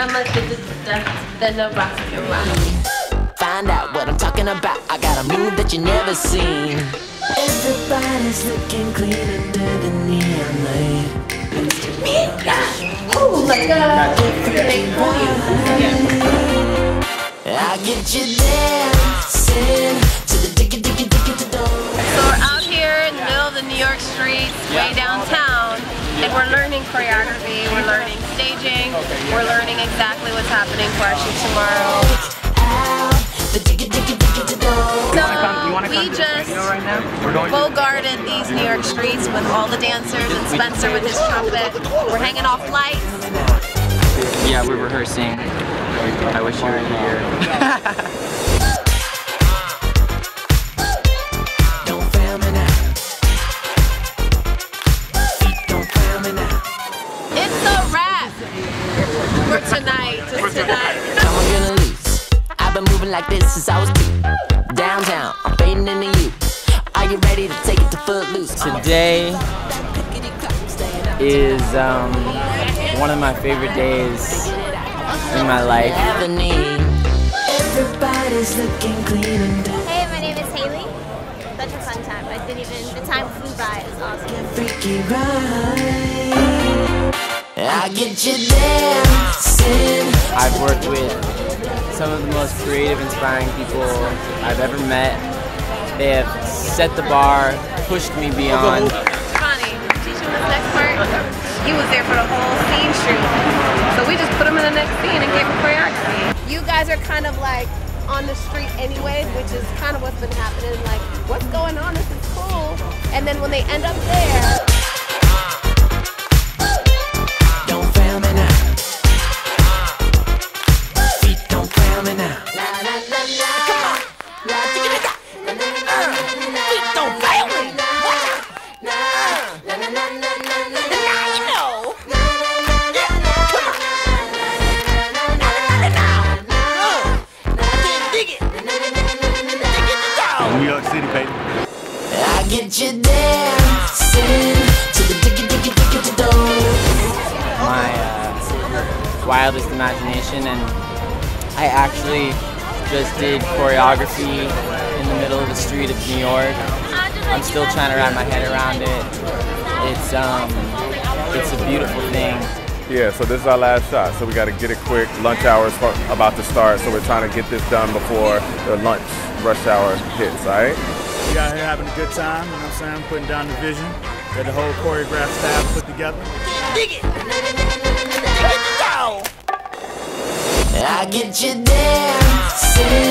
Unless it's the, the Nebraska rock. Find out what I'm talking about. I got a move that you never seen. Everybody's looking clean under the neon light. Ooh, like a big I get you dancing to the diggy diggy diggy do. So we're out here in the middle of the New York streets, way downtown, and we're learning choreography, we're learning staging, we're learning exactly what's happening for our shoot tomorrow. So we just bogarted these New York streets with all the dancers and Spencer with his trumpet. We're hanging off lights. Yeah, we're rehearsing. I wish you were here. for tonight, just tonight. How I'm gonna lose. I've been moving like this since I was two. Downtown, I'm fading into you. Are you ready to take it to footloose? Today is um, one of my favorite days in my life. Everybody's looking clean and Hey, my name is Haley. Such a fun time. I didn't even, the time flew by. It was awesome. Freaky right. I get you dancing. I've worked with some of the most creative, inspiring people I've ever met. They have set the bar, pushed me beyond. Connie, teach him this next part. He was there for the whole scene shoot. So we just put him in the next scene and gave him choreography. You guys are kind of like on the street anyway, which is kind of what's been happening. Like, what's going on? This is cool. And then when they end up there, New York City, baby. I get you dancing to the diggy diggy diggy do. my uh, wildest imagination and I actually just did choreography in the middle of the street of New York. I'm still trying to wrap my head around it. It's um it's a beautiful thing. Yeah, so this is our last shot, so we got to get it quick. Lunch hour is about to start, so we're trying to get this done before the lunch rush hour hits, all right? We out here having a good time, you know what I'm saying? Putting down the vision that the whole choreographed staff put together. Dig it! I get you dancing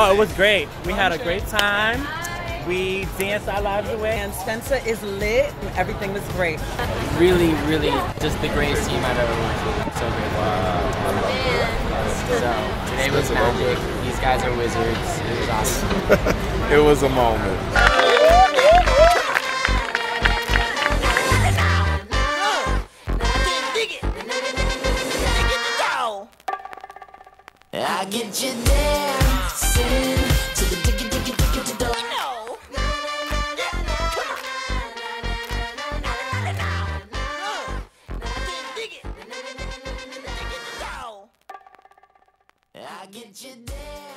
Oh, it was great. We had a great time. We danced our lives away. And Spencer is lit. Everything was great. Really, really just the greatest team I've ever worked with. So great. So today was magic. These guys are wizards. It was awesome. It was a moment. I get you dancing get you there.